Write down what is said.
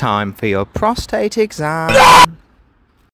time for your prostate exam.